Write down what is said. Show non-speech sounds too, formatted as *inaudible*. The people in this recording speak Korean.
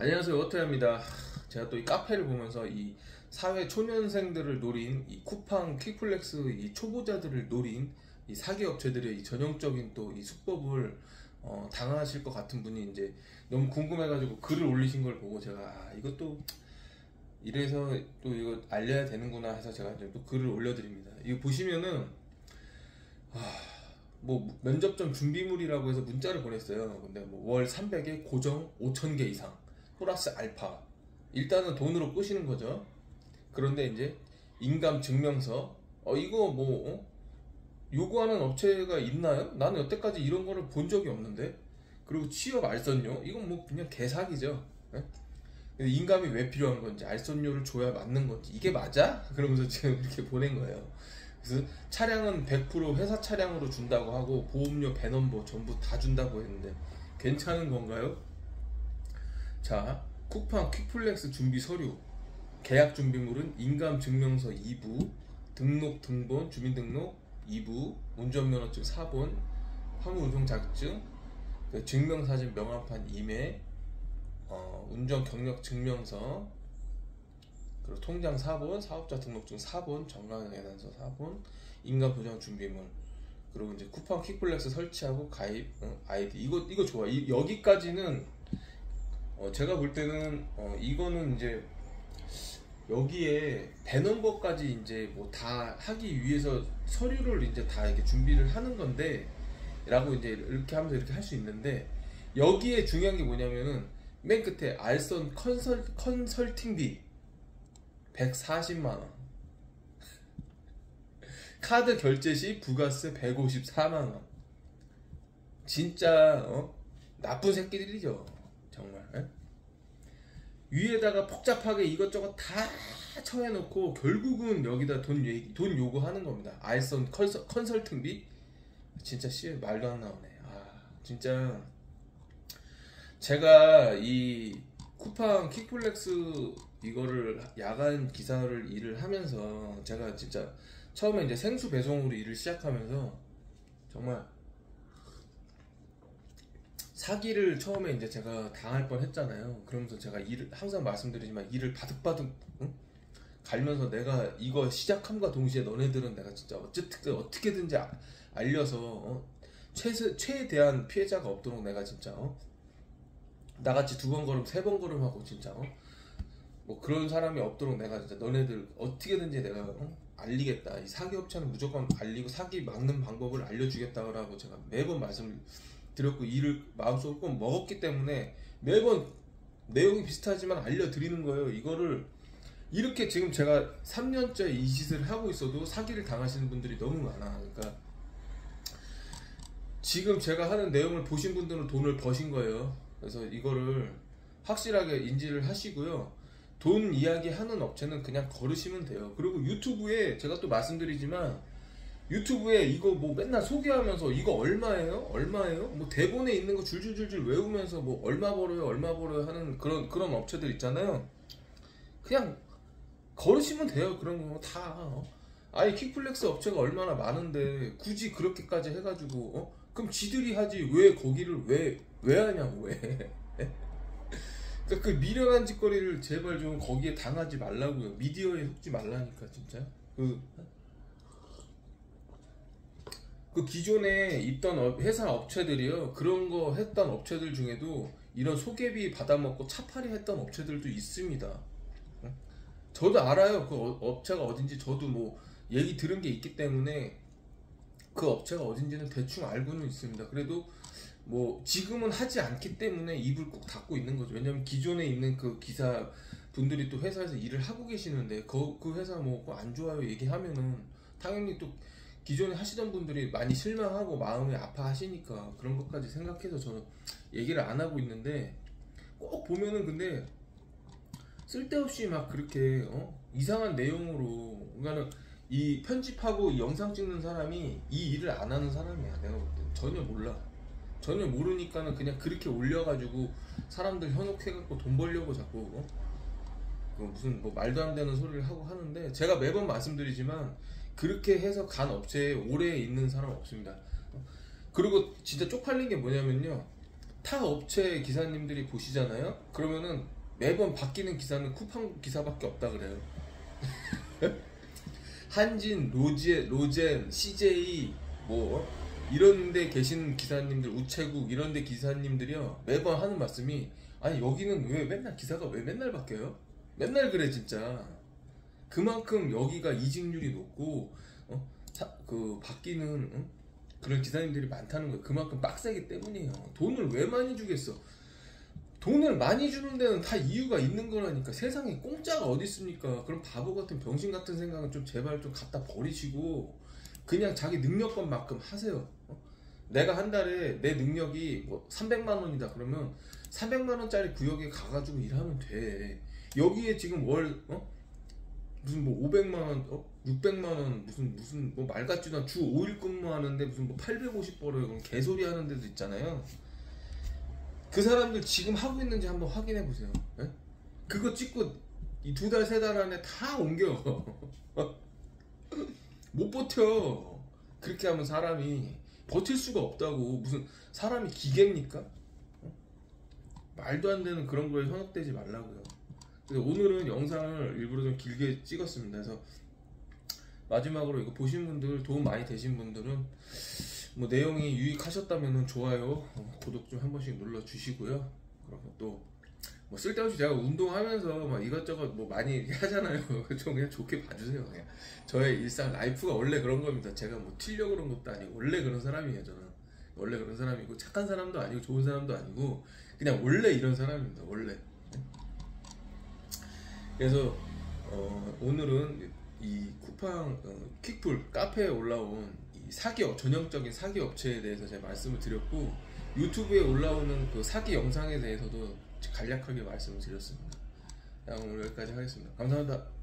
안녕하세요 어태입니다 제가 또 이 카페를 보면서 이 사회 초년생들을 노린 이 쿠팡 퀵플렉스 이 초보자들을 노린 이 사기 업체들의 이 전형적인 또 이 수법을 어, 당하실 것 같은 분이 이제 너무 궁금해가지고 글을 올리신 걸 보고 제가 아, 이것도 이래서 또 이거 알려야 되는구나 해서 제가 이제 또 글을 올려드립니다. 이거 보시면은 아, 뭐 면접점 준비물이라고 해서 문자를 보냈어요. 근데 뭐 월 300에 고정 5,000개 이상 플러스 알파 일단은 돈으로 끄시는 거죠. 그런데 이제 인감 증명서 어 이거 뭐 어? 요구하는 업체가 있나요? 나는 여태까지 이런 거를 본 적이 없는데 그리고 취업 알선료 이건 뭐 그냥 개사기죠. 예? 근데 인감이 왜 필요한 건지 알선료를 줘야 맞는 건지 이게 맞아? 그러면서 지금 이렇게 보낸 거예요. 그래서 차량은 100% 회사 차량으로 준다고 하고 보험료 배넘버 전부 다 준다고 했는데 괜찮은 건가요? 자 쿠팡 퀵플렉스 준비 서류. 계약 준비물은 인감 증명서 2부 등록 등본 주민등록 2부 운전면허증 4본 화물운송 자격증 그 증명사진 명함판 2매 어, 운전 경력 증명서 그리고 통장 4본 사업자 등록증 4본 정관예단서 4본 인감 보장 준비물. 그리고 이제 쿠팡 킥플렉스 설치하고 가입 응, 아이디. 이거 이거 좋아 이, 여기까지는 어, 제가 볼 때는 어, 이거는 이제 여기에 배넘버까지 이제 뭐 다 하기 위해서 서류를 이제 다 이렇게 준비를 하는 건데 라고 이제 이렇게 하면서 이렇게 할 수 있는데 여기에 중요한 게 뭐냐면은 맨 끝에 알선 컨설, 컨설팅비 140만 원. *laughs* 카드 결제 시 부가세 154만 원. 진짜 어? 나쁜 새끼들이죠 정말 에? 위에다가 복잡하게 이것저것 다 청해놓고 결국은 여기다 돈, 얘기, 돈 요구하는 겁니다. 알선 컨설, 컨설팅비 진짜 씨 말도 안 나오네. 아 진짜 제가 이 쿠팡 킥플렉스 이거를 야간 기사를 일을 하면서 제가 진짜 처음에 이제 생수 배송으로 일을 시작하면서 정말 사기를 처음에 이제 제가 당할 뻔 했잖아요. 그러면서 제가 일을 항상 말씀드리지만 일을 바득바득 응? 갈면서 내가 이거 시작함과 동시에 너네들은 내가 진짜 어쨌든 어떻게든지 아, 알려서 어? 최세, 최대한 피해자가 없도록 내가 진짜 어? 나같이 두 번 걸음 세 번 걸음 하고 진짜 어? 뭐 그런 사람이 없도록 내가 진짜 너네들 어떻게든지 내가 어? 알리겠다 이 사기 업체는 무조건 알리고 사기 막는 방법을 알려주겠다라고 제가 매번 말씀을 드렸고 이를 마음속으로 꼭 먹었기 때문에 매번 내용이 비슷하지만 알려드리는 거예요. 이거를 이렇게 지금 제가 3년째 이 짓을 하고 있어도 사기를 당하시는 분들이 너무 많아. 그러니까 지금 제가 하는 내용을 보신 분들은 돈을 버신 거예요. 그래서 이거를 확실하게 인지를 하시고요. 돈 이야기 하는 업체는 그냥 걸으시면 돼요. 그리고 유튜브에 제가 또 말씀드리지만 유튜브에 이거 뭐 맨날 소개하면서 이거 얼마예요? 얼마예요? 뭐 대본에 있는 거 줄줄줄줄 외우면서 뭐 얼마 벌어요? 얼마 벌어요? 하는 그런 그런 업체들 있잖아요. 그냥 걸으시면 돼요. 그런 거 다. 어? 아니 퀵플렉스 업체가 얼마나 많은데 굳이 그렇게까지 해가지고 어? 그럼 지들이 하지 왜 거기를 왜 왜 하냐고 왜? *laughs* 그러니까 그 미련한 짓거리를 제발 좀 거기에 당하지 말라고요. 미디어에 속지 말라니까 진짜. 그, 그 기존에 있던 업- 회사 업체들이요. 그런 거 했던 업체들 중에도 이런 소개비 받아먹고 차팔이 했던 업체들도 있습니다. 응? 저도 알아요. 그 어- 업체가 어딘지 저도 뭐 얘기 들은 게 있기 때문에 그 업체가 어딘지는 대충 알고는 있습니다. 그래도 뭐 지금은 하지 않기 때문에 입을 꾹 닫고 있는 거죠. 왜냐면 기존에 있는 그 기사 분들이 또 회사에서 일을 하고 계시는데 그, 그 회사 뭐 안 좋아요 얘기하면은 당연히 또 기존에 하시던 분들이 많이 실망하고 마음이 아파하시니까 그런 것까지 생각해서 저는 얘기를 안 하고 있는데 꼭 보면은 근데 쓸데없이 막 그렇게 어? 이상한 내용으로 그러니까는 이 편집하고 이 영상 찍는 사람이 이 일을 안 하는 사람이야 내가 볼 때 전혀 몰라 전혀 모르니까는 그냥 그렇게 올려가지고 사람들 현혹해갖고 돈 벌려고 자꾸 어? 그 무슨 뭐 말도 안 되는 소리를 하고 하는데 제가 매번 말씀드리지만 그렇게 해서 간 업체에 오래 있는 사람 없습니다. 그리고 진짜 쪽팔린 게 뭐냐면요. 타 업체 기사님들이 보시잖아요. 그러면은 매번 바뀌는 기사는 쿠팡 기사밖에 없다 그래요. *laughs* 한진, 로제, 로젠, CJ 뭐 이런데 계신 기사님들 우체국 이런데 기사님들이요 매번 하는 말씀이 아니 여기는 왜 맨날 기사가 왜 맨날 바뀌어요? 맨날 그래 진짜 그만큼 여기가 이직률이 높고 어? 사- 그 바뀌는 어? 그런 기사님들이 많다는 거예요. 그만큼 빡세기 때문이에요. 돈을 왜 많이 주겠어? 돈을 많이 주는 데는 다 이유가 있는 거라니까 세상에 공짜가 어디 있습니까? 그럼 바보 같은 병신 같은 생각은 좀 제발 좀 갖다 버리시고 그냥 자기 능력만큼 하세요. 어? 내가 한 달에 내 능력이 뭐 300만 원이다 그러면 300만 원짜리 구역에 가가지고 일하면 돼. 여기에 지금 월 어? 무슨 뭐 500만 원, 어? 600만 원 무슨 무슨 뭐 말 같지도 않은 주 5일 근무하는데 무슨 뭐 850 벌어요. 그럼 개소리 하는 데도 있잖아요. 그 사람들 지금 하고 있는지 한번 확인해 보세요. 예? 그거 찍고 이 두 달 세 달 안에 다 옮겨. *laughs* 못 버텨. 그렇게 하면 사람이 버틸 수가 없다고 무슨 사람이 기계입니까? 어? 말도 안 되는 그런 거에 현혹되지 말라고요. 그래서 오늘은 영상을 일부러 좀 길게 찍었습니다. 그래서 마지막으로 이거 보신 분들 도움 많이 되신 분들은 뭐 내용이 유익하셨다면 좋아요, 어, 구독 좀 한 번씩 눌러 주시고요. 그리고 또 뭐 쓸데없이 제가 운동하면서 막 이것저것 뭐 많이 하잖아요. *laughs* 좀 그냥 좋게 봐주세요. 그냥 저의 일상 라이프가 원래 그런 겁니다. 제가 뭐 튀려 그런 것도 아니고 원래 그런 사람이에요. 저는 원래 그런 사람이고 착한 사람도 아니고 좋은 사람도 아니고 그냥 원래 이런 사람입니다. 원래. 그래서 어, 오늘은 이 쿠팡 어, 퀵풀 카페에 올라온 이 사기업 전형적인 사기 업체에 대해서 제가 말씀을 드렸고 유튜브에 올라오는 그 사기 영상에 대해서도 간략하게 말씀을 드렸습니다. 자, 오늘 여기까지 하겠습니다. 감사합니다.